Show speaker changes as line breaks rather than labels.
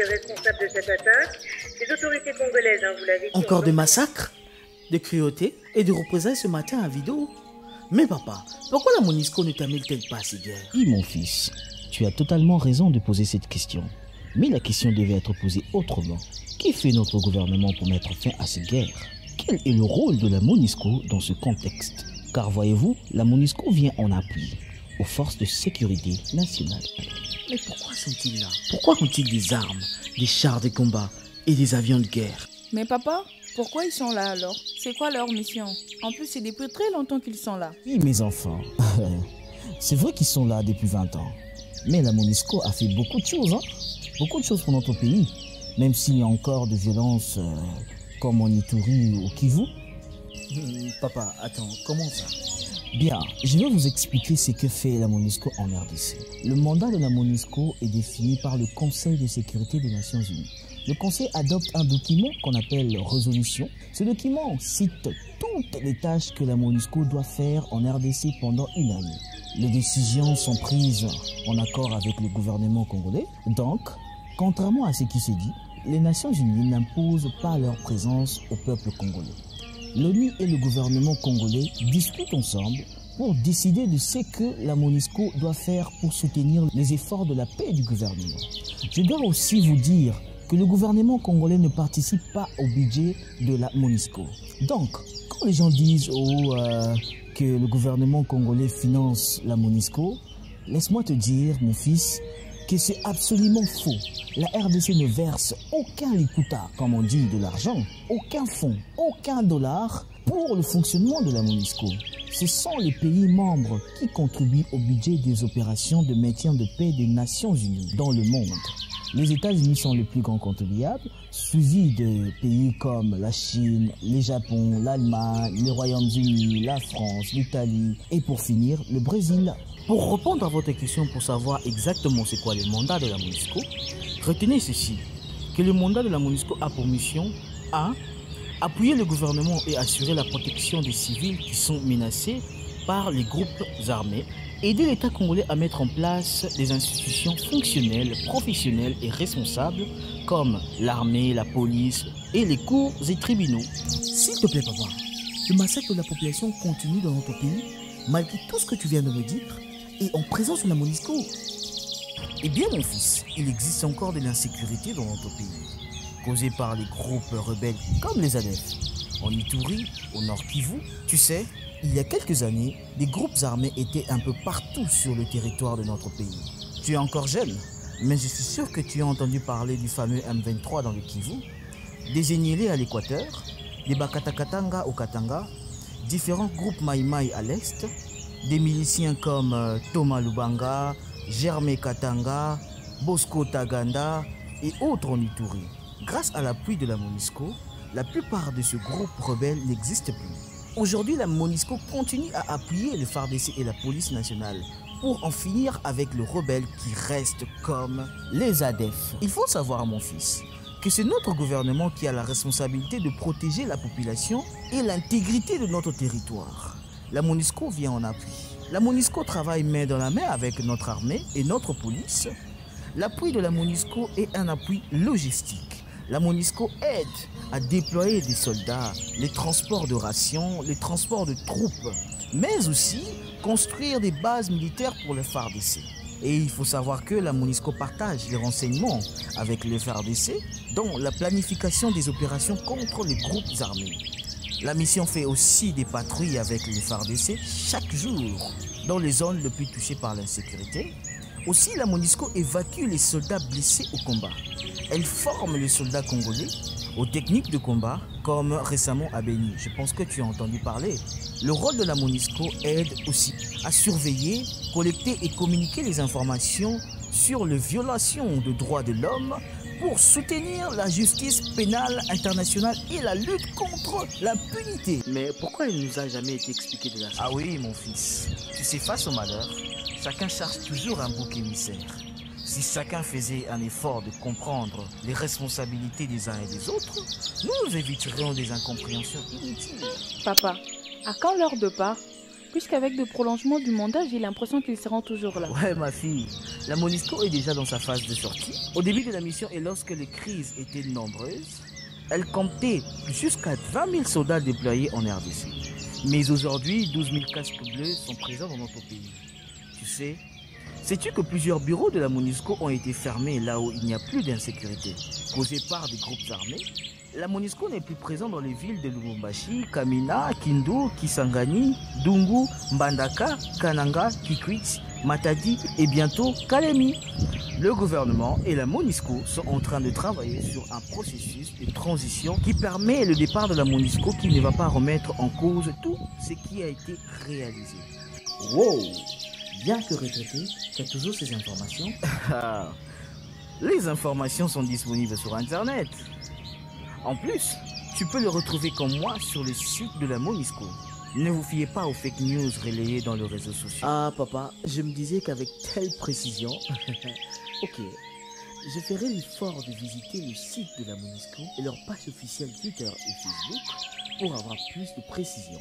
est responsable de cette attaque. Les autorités congolaises, hein, vous l'avez dit.
Encore des massacres, de cruautés et de représailles ce matin à vidéo. Mais papa, pourquoi la Monisco ne t'amène-t-elle pas à ces guerres
Oui, mon fils, tu as totalement raison de poser cette question. Mais la question devait être posée autrement. Qui fait notre gouvernement pour mettre fin à ces guerres? Quel est le rôle de la MONUSCO dans ce contexte? Car voyez-vous, la MONUSCO vient en appui aux forces de sécurité nationale.
Mais pourquoi sont-ils là? Pourquoi ont-ils des armes, des chars de combat et des avions de guerre?
Mais papa, pourquoi ils sont là alors? C'est quoi leur mission? En plus, c'est depuis très longtemps qu'ils sont là.
Oui, mes enfants, c'est vrai qu'ils sont là depuis 20 ans. Mais la MONUSCO a fait beaucoup de choses, hein Beaucoup de choses pour notre pays. Même s'il y a encore de violences euh, comme en Ituri ou au Kivu.
Hmm, Papa, attends, comment ça?
Bien, je vais vous expliquer ce que fait la MONUSCO en RDC. Le mandat de la MONUSCO est défini par le Conseil de sécurité des Nations Unies. Le Conseil adopte un document qu'on appelle résolution. Ce document cite toutes les tâches que la MONUSCO doit faire en RDC pendant une année. Les décisions sont prises en accord avec le gouvernement congolais. Donc, contrairement à ce qui se dit, les Nations Unies n'imposent pas leur présence au peuple congolais. L'ONU et le gouvernement congolais discutent ensemble pour décider de ce que la MONUSCO doit faire pour soutenir les efforts de la paix du gouvernement. Je dois aussi vous dire que le gouvernement congolais ne participe pas au budget de la MONUSCO. Donc, quand les gens disent oh, euh, que le gouvernement congolais finance la MONUSCO, laisse-moi te dire, mon fils, que c'est absolument faux. La RDC ne verse aucun likuta, comme on dit, de l'argent, aucun fonds, aucun dollar pour le fonctionnement de la MONUSCO. Ce sont les pays membres qui contribuent au budget des opérations de maintien de paix des Nations Unies dans le monde. Les États-Unis sont les plus grands contribuables, suivis de pays comme la Chine, le Japon, l'Allemagne, les Royaumes-Unis, la France, l'Italie et pour finir, le Brésil.
Pour répondre à votre question pour savoir exactement c'est quoi le mandat de la MONUSCO, retenez ceci, que le mandat de la MONUSCO a pour mission 1. Appuyer le gouvernement et assurer la protection des civils qui sont menacés par les groupes armés. Aider l'État congolais à mettre en place des institutions fonctionnelles, professionnelles et responsables comme l'armée, la police et les cours et tribunaux. S'il te plaît, papa, le massacre de la population continue dans notre pays malgré tout ce que tu viens de me dire et en présence de la MONUSCO. Eh bien, mon fils, il existe encore de l'insécurité dans notre pays, causée par les groupes rebelles comme les ADF. En Ituri, au nord Kivu, tu sais, il y a quelques années, des groupes armés étaient un peu partout sur le territoire de notre pays. Tu es encore jeune, mais je suis sûr que tu as entendu parler du fameux M23 dans le Kivu, des Enyélé à l'équateur, des Bakatakatanga au Katanga, différents groupes Maïmaï à l'est, des miliciens comme euh, Thomas Lubanga, Germain Katanga, Bosco Taganda et autres en Ituri. Grâce à l'appui de la MONUSCO, la plupart de ce groupe rebelle n'existe plus. Aujourd'hui, la MONUSCO continue à appuyer le FARDC et la police nationale pour en finir avec le rebelle qui reste comme les ADEF. Il faut savoir, mon fils, que c'est notre gouvernement qui a la responsabilité de protéger la population et l'intégrité de notre territoire. La MONUSCO vient en appui. La MONUSCO travaille main dans la main avec notre armée et notre police. L'appui de la MONUSCO est un appui logistique. La MONUSCO aide à déployer des soldats, les transports de rations, les transports de troupes, mais aussi construire des bases militaires pour le FARDC. Et il faut savoir que la MONUSCO partage les renseignements avec le FARDC dans la planification des opérations contre les groupes armés. La mission fait aussi des patrouilles avec les FARDC chaque jour dans les zones les plus touchées par l'insécurité. Aussi, la MONUSCO évacue les soldats blessés au combat. Elle forme les soldats congolais aux techniques de combat, comme récemment à Beni. Je pense que tu as entendu parler. Le rôle de la MONUSCO aide aussi à surveiller, collecter et communiquer les informations sur les violations de droits de l'homme pour soutenir la justice pénale internationale et la lutte contre l'impunité. Mais pourquoi il ne nous a jamais été expliqué de la Ah oui, mon fils. Tu sais, face au malheur, chacun cherche toujours un bouc émissaire. Si chacun faisait un effort de comprendre les responsabilités des uns et des autres, nous éviterions des incompréhensions inutiles.
Papa, à quand l'heure de part Puisqu'avec le prolongement du mandat, j'ai l'impression qu'ils seront toujours là.
Ouais, ma fille, la MONUSCO est déjà dans sa phase de sortie. Au début de la mission et lorsque les crises étaient nombreuses, elle comptait jusqu'à 20 000 soldats déployés en RDC. Mais aujourd'hui, 12 000 casques bleus sont présents dans notre pays. Tu sais, sais-tu que plusieurs bureaux de la MONUSCO ont été fermés là où il n'y a plus d'insécurité, causée par des groupes armés? La MONUSCO n'est plus présente dans les villes de Lubumbashi, Kamina, Kindu, Kisangani, Dungu, Mbandaka, Kananga, Kikwit, Matadi et bientôt Kalemi. Le gouvernement et la MONUSCO sont en train de travailler sur un processus de transition qui permet le départ de la MONUSCO qui ne va pas remettre en cause tout ce qui a été réalisé.
Wow Bien que retraité, tu as toujours ces informations
Les informations sont disponibles sur Internet. En plus, tu peux le retrouver comme moi sur le site de la Monisco. Ne vous fiez pas aux fake news relayées dans les réseaux sociaux.
Ah papa, je me disais qu'avec telle précision, ok, je ferai l'effort de visiter le site de la Monisco et leur page officielle Twitter et Facebook pour avoir plus de précision.